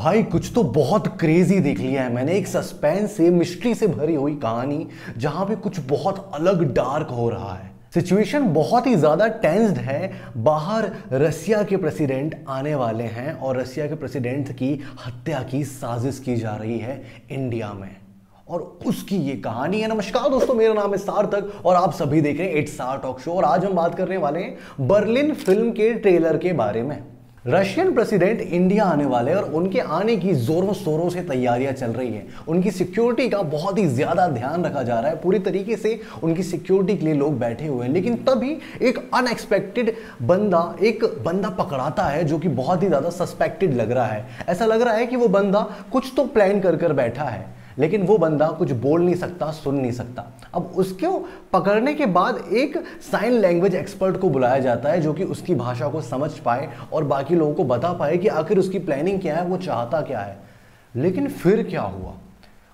भाई, कुछ तो बहुत क्रेजी देख लिया है मैंने। एक सस्पेंस से मिस्ट्री से भरी हुई कहानी, जहाँ पे कुछ बहुत अलग डार्क हो रहा है। सिचुएशन बहुत ही ज़्यादा टेंस्ड है। बाहर रसिया के प्रेसिडेंट आने वाले हैं और रसिया के प्रेसिडेंट की हत्या की साजिश की जा रही है इंडिया में। और उसकी ये कहानी है। नमस्कार दोस्तों, मेरा नाम है सार्थक और आप सभी देख रहे हैं एट सार टॉक शो और आज हम बात करने वाले हैं बर्लिन फ़िल्म के ट्रेलर के बारे में। रशियन प्रेसिडेंट इंडिया आने वाले और उनके आने की जोरों शोरों से तैयारियाँ चल रही हैं। उनकी सिक्योरिटी का बहुत ही ज़्यादा ध्यान रखा जा रहा है। पूरी तरीके से उनकी सिक्योरिटी के लिए लोग बैठे हुए हैं, लेकिन तभी एक अनएक्सपेक्टेड बंदा, एक बंदा पकड़ाता है जो कि बहुत ही ज़्यादा सस्पेक्टेड लग रहा है। ऐसा लग रहा है कि वो बंदा कुछ तो प्लान कर कर बैठा है। लेकिन वो बंदा कुछ बोल नहीं सकता, सुन नहीं सकता। अब उसको पकड़ने के बाद एक साइन लैंग्वेज एक्सपर्ट को बुलाया जाता है जो कि उसकी भाषा को समझ पाए और बाकी लोगों को बता पाए कि आखिर उसकी प्लानिंग क्या है, वो चाहता क्या है। लेकिन फिर क्या हुआ?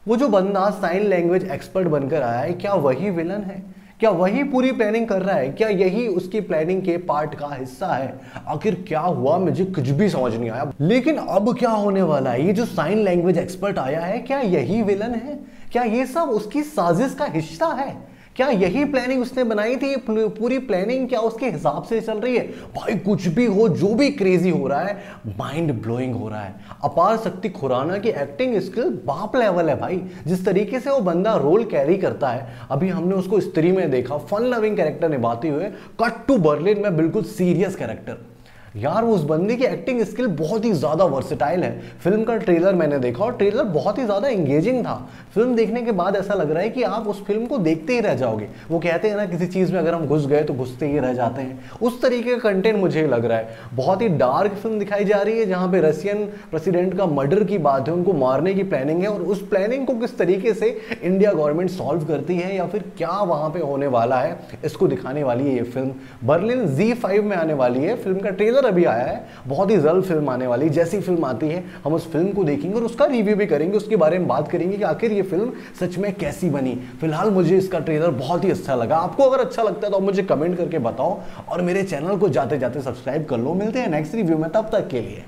वो जो बंदा साइन लैंग्वेज एक्सपर्ट बनकर आया है, क्या वही विलन है? क्या वही पूरी प्लानिंग कर रहा है? क्या यही उसकी प्लानिंग के पार्ट का हिस्सा है? आखिर क्या हुआ? मुझे कुछ भी समझ नहीं आया। लेकिन अब क्या होने वाला है? ये जो साइन लैंग्वेज एक्सपर्ट आया है, क्या यही विलन है? क्या ये सब उसकी साजिश का हिस्सा है? क्या यही प्लानिंग उसने बनाई थी? पूरी प्लानिंग क्या उसके हिसाब से चल रही है? भाई, कुछ भी हो, जो भी क्रेजी हो रहा है माइंड ब्लोइंग हो रहा है। अपार शक्ति खुराना की एक्टिंग स्किल बाप लेवल है भाई। जिस तरीके से वो बंदा रोल कैरी करता है, अभी हमने उसको स्त्री में देखा फन लविंग कैरेक्टर निभाते हुए कट टू बर्लिन में बिल्कुल सीरियस कैरेक्टर यार उस बंदे की एक्टिंग स्किल बहुत ही ज़्यादा वर्सेटाइल है। फ़िल्म का ट्रेलर मैंने देखा और ट्रेलर बहुत ही ज़्यादा इंगेजिंग था। फ़िल्म देखने के बाद ऐसा लग रहा है कि आप उस फ़िल्म को देखते ही रह जाओगे। वो कहते हैं ना, किसी चीज़ में अगर हम घुस गए तो घुसते ही रह जाते हैं। उस तरीके का कंटेंट मुझे लग रहा है। बहुत ही डार्क फ़िल्म दिखाई जा रही है, जहाँ पर रशियन प्रेसिडेंट का मर्डर की बात है, उनको मारने की प्लानिंग है और उस प्लानिंग को किस तरीके से इंडिया गवर्नमेंट सॉल्व करती है या फिर क्या वहाँ पर होने वाला है, इसको दिखाने वाली है ये फ़िल्म बर्लिन जी में आने वाली है। फ़िल्म का ट्रेलर अभी आया है, बहुत ही जल्द फ़िल्म आने वाली जैसी फ़िल्म आती है, हम उस फ़िल्म को देखेंगे और उसका रिव्यू भी करेंगे, उसके बारे में बात करेंगे कि आखिर ये फ़िल्म सच में कैसी बनी। फ़िलहाल मुझे इसका ट्रेलर बहुत ही अच्छा लगा। आपको अगर अच्छा लगता है तो आप मुझे कमेंट करके बताओ और मेरे चैनल को जाते जाते सब्सक्राइब कर लो। मिलते हैं नेक्स्ट रिव्यू में, तब तक के लिए।